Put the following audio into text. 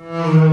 Uhum.